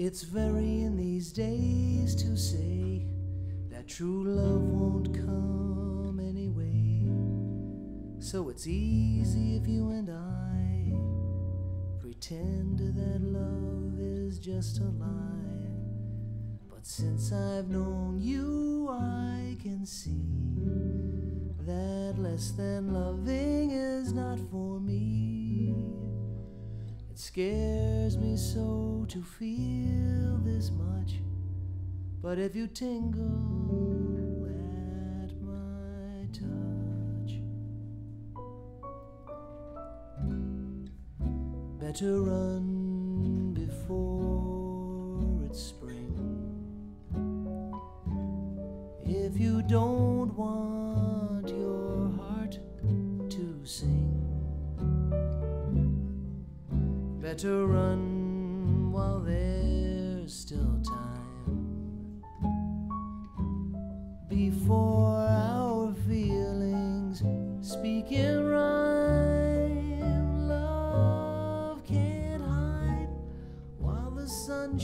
It's very in these days to say that true love won't come anyway. So it's easy if you and I pretend that love is just a lie. But since I've known you, I can see that less than loving is not for me. It scares me so to feel this much, but if you tingle at my touch, better run before it's spring. If you don't want your heart to sing, better run while there's still time. Before our feelings speak in rhyme, love can't hide while the sun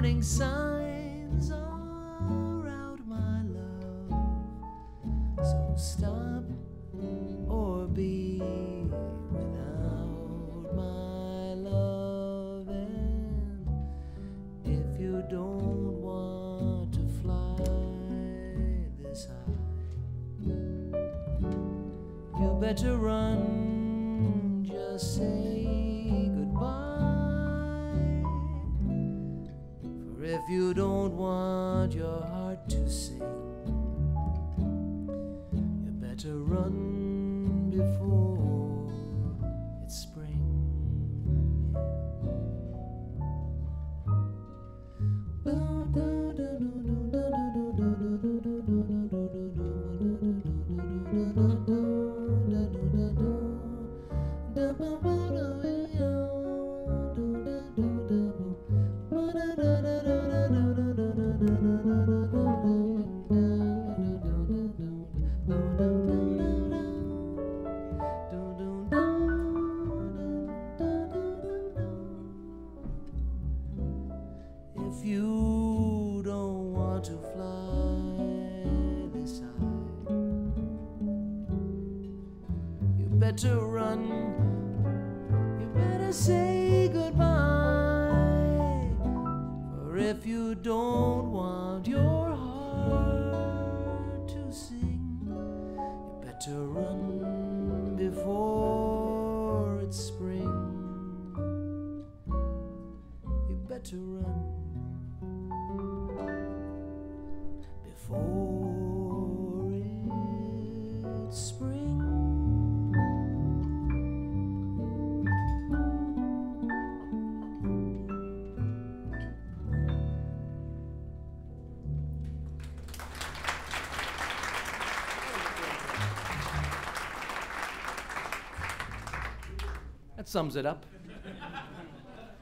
warning signs are out, my love. So stop or be without my love. And if you don't want to fly this high, you better run. Just say If you don't want your heart to sing, you better run before better run. You better say goodbye. For if you don't That sums it up.